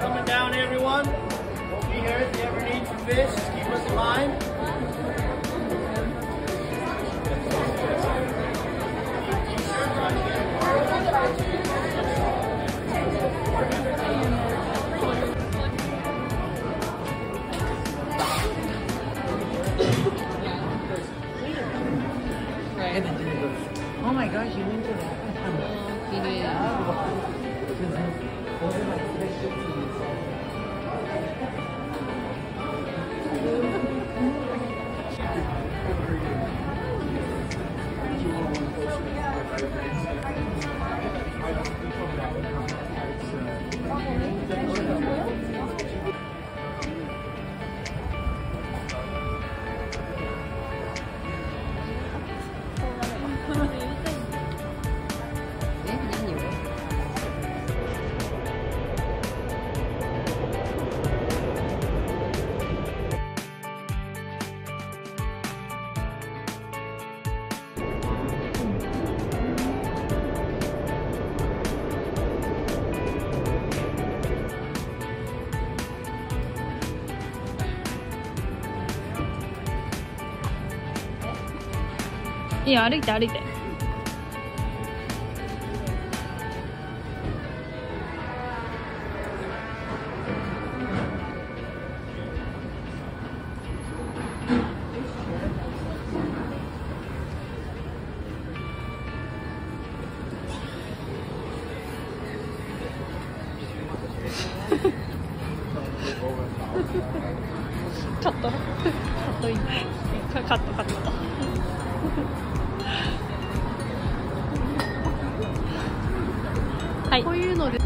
Coming down, everyone. If you ever need fish. Keep us in mind. Thank you. Thank you. いいよ歩いて歩いて。カットカットいいカカットカットはい。こういうので